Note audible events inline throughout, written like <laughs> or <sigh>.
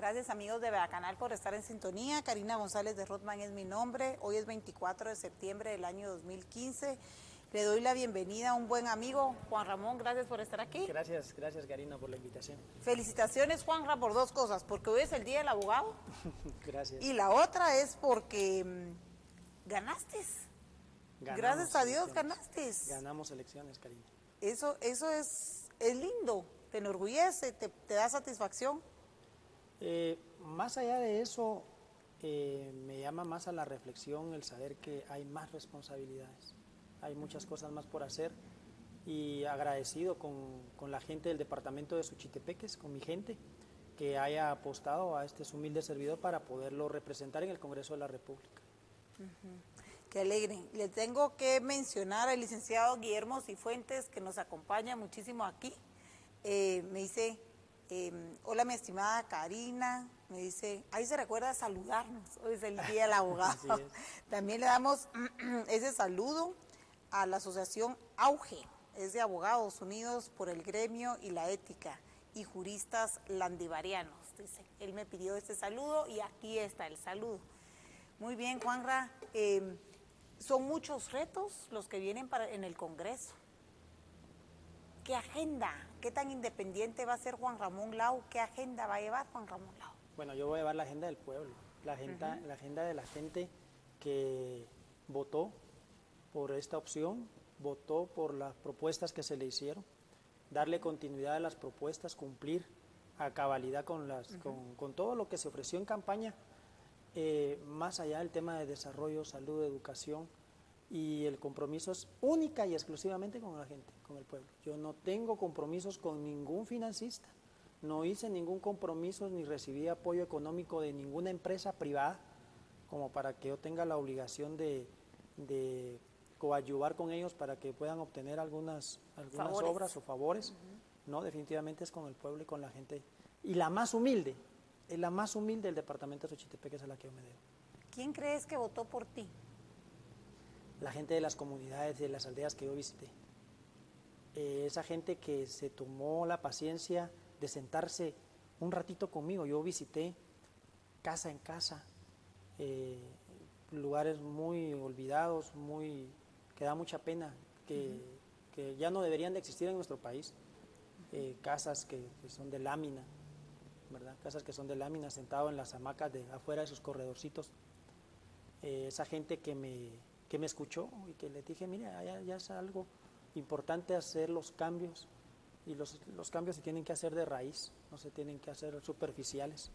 Gracias amigos de Canal por estar en sintonía. Karina González de Rotman es mi nombre. Hoy es 24 de septiembre del año 2015. Le doy la bienvenida a un buen amigo, Juan Ramón. Gracias por estar aquí. Gracias, gracias Karina por la invitación. Felicitaciones Juanra por dos cosas, porque hoy es el Día del Abogado. <laughs> gracias. Y la otra es porque mm, ganaste. Gracias a Dios ganaste. Ganamos elecciones, Karina. Eso, eso es, es lindo, te enorgullece, te, te da satisfacción. Eh, más allá de eso, eh, me llama más a la reflexión el saber que hay más responsabilidades, hay muchas cosas más por hacer y agradecido con, la gente del departamento de Suchitepeques, con mi gente, que haya apostado a este humilde servidor para poderlo representar en el Congreso de la República. Qué alegre. Le tengo que mencionar al licenciado Guillermo Cifuentes, que nos acompaña muchísimo aquí. Eh, me dice, Em, hola mi estimada Karina, me dice, ahí se recuerda saludarnos, hoy <laughs> es el Día del Abogado. También le damos <clears throat> ese saludo a la Asociación Auge, es de Abogados Unidos por el Gremio y la Ética y Juristas Landivarianos, dice. Él me pidió este saludo y aquí está el saludo. Muy bien, Juanra, em, son muchos retos los que vienen para, en el Congreso. ¿Qué agenda? ¿Qué tan independiente va a ser Juan Ramón Lau? ¿Qué agenda va a llevar Juan Ramón Lau? Bueno, yo voy a llevar la agenda del pueblo, la agenda, la agenda de la gente que votó por esta opción, votó por las propuestas que se le hicieron, darle continuidad a las propuestas, cumplir a cabalidad con, las, con, todo lo que se ofreció en campaña, eh, más allá del tema de desarrollo, salud, educación, y el compromiso es única y exclusivamente con la gente, con el pueblo. Yo no tengo compromisos con ningún financista, no hice ningún compromiso ni recibí apoyo económico de ninguna empresa privada como para que yo tenga la obligación de, de coadyuvar con ellos para que puedan obtener algunas, algunas obras o favores. No, definitivamente es con el pueblo y con la gente. Y la más humilde, es la más humilde del departamento de Xochitepec, es a la que yo me debo. ¿Quién crees que votó por ti? La gente de las comunidades, de las aldeas que yo visité. Eh, esa gente que se tomó la paciencia de sentarse un ratito conmigo. Yo visité casa en casa, eh, lugares muy olvidados, muy que da mucha pena, que, ya no deberían de existir en nuestro país. Eh, casas que, son de lámina, ¿verdad? Casas que son de lámina, sentado en las hamacas de afuera de sus corredorcitos. esa gente que me, que me escuchó y que le dije, mire, ya, es algo importante hacer los cambios y los, los, cambios se tienen que hacer de raíz, no se tienen que hacer superficiales.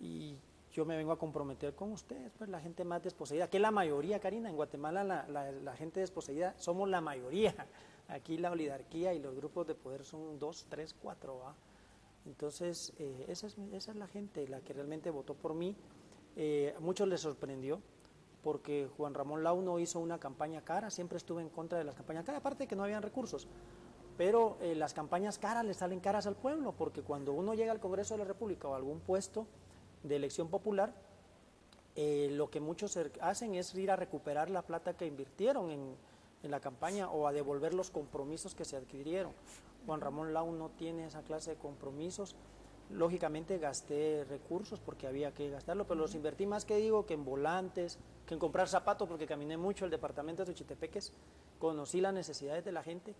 Y yo me vengo a comprometer con ustedes, pues la gente más desposeída, que la mayoría, Karina, en Guatemala la, la, gente desposeída somos la mayoría. Aquí la oligarquía y los grupos de poder son dos, tres, cuatro. Entonces, eh, esa, es, esa es la gente, la que realmente votó por mí. Eh, a muchos les sorprendió, porque Juan Ramón Lau no hizo una campaña cara, siempre estuve en contra de las campañas caras, aparte de que no habían recursos. Pero eh, las campañas caras le salen caras al pueblo, porque cuando uno llega al Congreso de la República o a algún puesto de elección popular, eh, lo que muchos hacen es ir a recuperar la plata que invirtieron en, en la campaña o a devolver los compromisos que se adquirieron. Juan Ramón Lau no tiene esa clase de compromisos Lógicamente gasté recursos porque había que gastarlo, pero los invertí más que digo que en volantes, que en comprar zapatos, porque caminé mucho el departamento de Suchitepeques, conocí las necesidades de la gente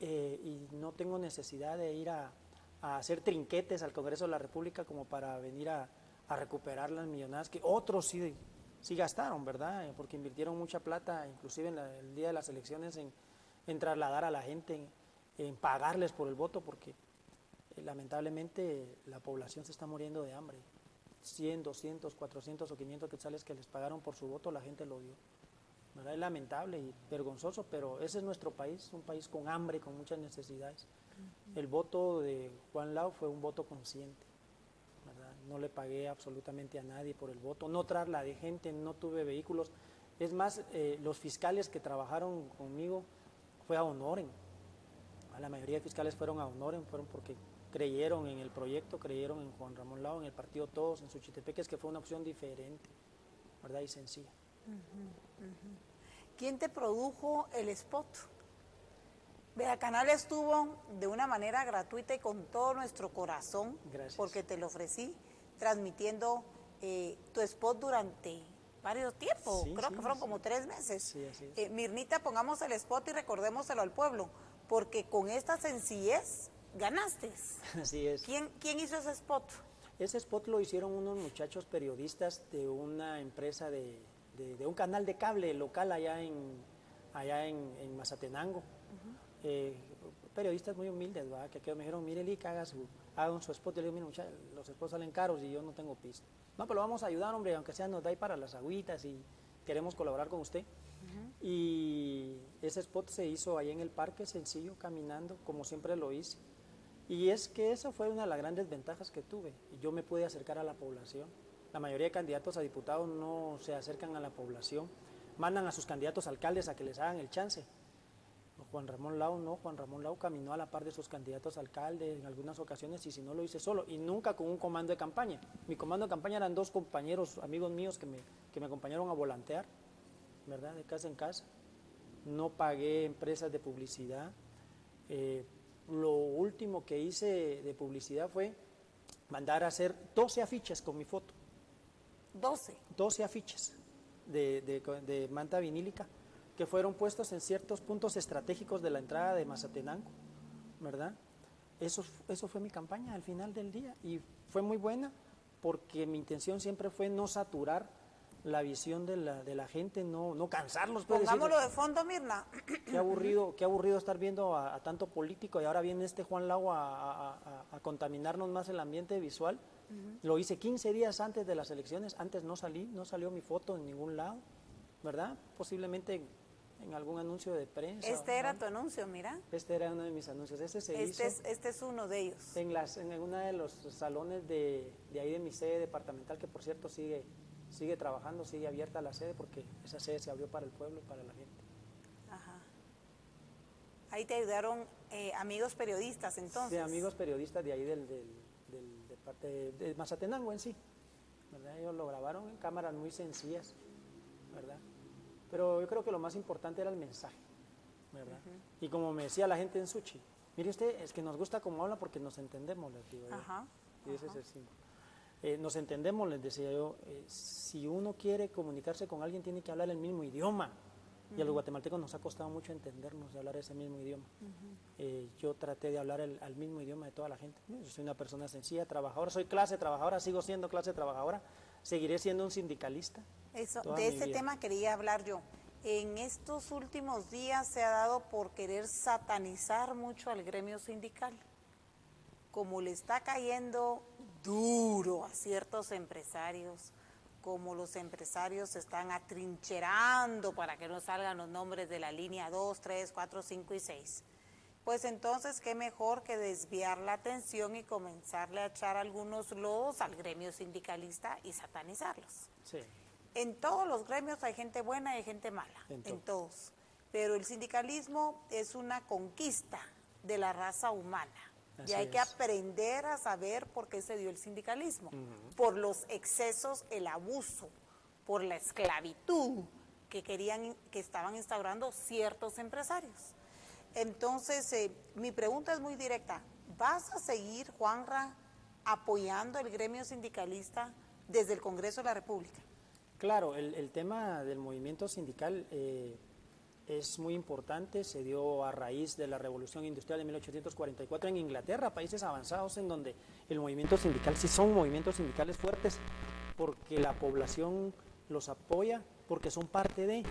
eh, y no tengo necesidad de ir a, hacer trinquetes al Congreso de la República como para venir a, recuperar las millonadas que otros sí, sí gastaron, ¿verdad? Eh, porque invirtieron mucha plata, inclusive en el día de las elecciones, en, trasladar a la gente, en pagarles por el voto, porque lamentablemente la población se está muriendo de hambre. 100, 200, 400 o 500 quetzales que les pagaron por su voto, la gente lo dio. ¿verdad? Es lamentable y vergonzoso, pero ese es nuestro país, un país con hambre, con muchas necesidades. El voto de Juan Lau fue un voto consciente. ¿verdad? No le pagué absolutamente a nadie por el voto, no trasladé gente, no tuve vehículos. Es más, eh, los fiscales que trabajaron conmigo fue a honoren. La mayoría de fiscales fueron a honoren, fueron porque creyeron en el proyecto, creyeron en Juan Ramón Lau, en el partido Todos, en Suchitepeques, que fue una opción diferente, ¿verdad? Y sencilla. ¿Quién te produjo el spot? Vea, Canal estuvo de una manera gratuita y con todo nuestro corazón, Gracias. porque te lo ofrecí, transmitiendo eh, tu spot durante varios tiempos, Sí, creo sí, que fueron sí. como tres meses. Sí, así es. Eh, Mirnita, pongamos el spot y recordémoselo al pueblo, porque con esta sencillez ganaste. Así es. ¿Quién, quién hizo ese spot? Ese spot lo hicieron unos muchachos periodistas de una empresa de, de- de un canal de cable local allá en, allá en, en Mazatenango. Eh, periodistas muy humildes, ¿verdad? que aquellos me dijeron, mire, Lick, haga su, hagan su spot. Yo le digo, mire, muchachos, los spots salen caros y yo no tengo pista. No, pero vamos a ayudar, hombre, aunque sea nos da ahí para las agüitas y queremos colaborar con usted. Y ese spot se hizo ahí en el parque, sencillo, caminando, como siempre lo hice. Y es que esa fue una de las grandes ventajas que tuve. Yo me pude acercar a la población. La mayoría de candidatos a diputados no se acercan a la población. Mandan a sus candidatos alcaldes a que les hagan el chance. Juan Ramón Lau no, Juan Ramón Lau caminó a la par de sus candidatos a alcalde en algunas ocasiones y si no lo hice solo y nunca con un comando de campaña. Mi comando de campaña eran dos compañeros, amigos míos que me, que me acompañaron a volantear, ¿verdad? De casa en casa. No pagué empresas de publicidad. Eh, lo último que hice de publicidad fue mandar a hacer 12 afiches con mi foto. 12. 12 afiches de, de- de manta vinílica que fueron puestos en ciertos puntos estratégicos de la entrada de Mazatenango, ¿verdad? Eso, eso fue mi campaña al final del día y fue muy buena porque mi intención siempre fue no saturar la visión de la, de la gente, no, no cansarlos. pues, Pongámoslo de fondo, Mirna. <clears throat> Qué aburrido, qué aburrido estar viendo a, a tanto político y ahora viene este Juan Lago a, a- contaminarnos más el ambiente visual. Lo hice 15 días antes de las elecciones, antes no salí, no salió mi foto en ningún lado, ¿verdad? Posiblemente en, en algún anuncio de prensa. Este era ¿no? tu anuncio, mira. Este era uno de mis anuncios. Este se Este hizo es, este es uno de ellos. en, las, en uno de los salones de, de ahí de mi sede departamental, que por cierto sigue, sigue trabajando, sigue abierta la sede, porque esa sede se abrió para el pueblo y para la gente. Ajá. Ahí te ayudaron eh, amigos periodistas, entonces. Sí, amigos periodistas de ahí del, del, del- de parte de, de Mazatenango en sí. ¿verdad? Ellos lo grabaron en cámaras muy sencillas, ¿verdad? Pero yo creo que lo más importante era el mensaje, ¿verdad? Y como me decía la gente en Suchi, mire usted, es que nos gusta cómo habla porque nos entendemos, les digo yo. Ajá. Y ese es el símbolo. Eh, nos entendemos, les decía yo, eh, si uno quiere comunicarse con alguien tiene que hablar el mismo idioma. Y a los guatemaltecos nos ha costado mucho entendernos y hablar ese mismo idioma. Eh, yo traté de hablar el- al mismo idioma de toda la gente. Yo soy una persona sencilla, trabajadora, soy clase trabajadora, sigo siendo clase trabajadora, seguiré siendo un sindicalista. Eso, de ese vida. tema quería hablar yo. En estos últimos días se ha dado por querer satanizar mucho al gremio sindical. Como le está cayendo duro a ciertos empresarios, como los empresarios se están atrincherando para que no salgan los nombres de la línea 2, 3, 4, 5 y 6. Pues entonces, qué mejor que desviar la atención y comenzarle a echar algunos lodos al gremio sindicalista y satanizarlos. Sí. En todos los gremios hay gente buena y hay gente mala, En en, todos. todos. Pero el sindicalismo es una conquista de la raza humana. Así y hay que aprender a saber por qué se dio el sindicalismo. Por los excesos, el abuso, por la esclavitud que querían, que estaban instaurando ciertos empresarios. Entonces, eh, mi pregunta es muy directa. ¿Vas a seguir, Juanra, apoyando el gremio sindicalista desde el Congreso de la República? Claro, el, el tema del movimiento sindical eh, es muy importante, se dio a raíz de la revolución industrial de 1844 en Inglaterra, países avanzados en donde el movimiento sindical sí son movimientos sindicales fuertes porque la población los apoya, porque son parte de.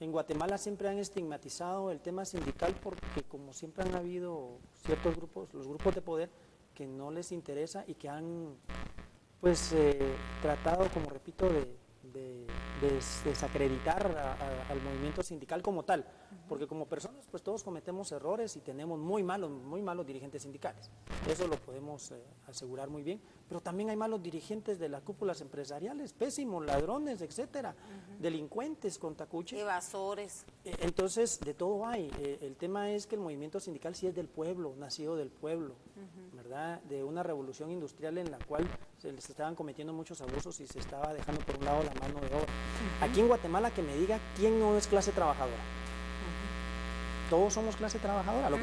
En Guatemala siempre han estigmatizado el tema sindical porque como siempre han habido ciertos grupos, los grupos de poder, que no les interesa y que han pues eh, tratado, como repito, de, des- desacreditar a- a- al movimiento sindical como tal, porque como personas pues todos cometemos errores y tenemos muy malos, muy malos dirigentes sindicales, eso lo podemos eh, asegurar muy bien, pero también hay malos dirigentes de las cúpulas empresariales, pésimos, ladrones, etcétera, delincuentes con tacuche. Evasores. Eh, Entonces, de todo hay. Eh, El tema es que el movimiento sindical sí es del pueblo, nacido del pueblo, ¿verdad? De una revolución industrial en la cual se les estaban cometiendo muchos abusos y se estaba dejando por un lado la mano de obra. Aquí en Guatemala que me diga quién no es clase trabajadora. todos somos clase trabajadora. Lo que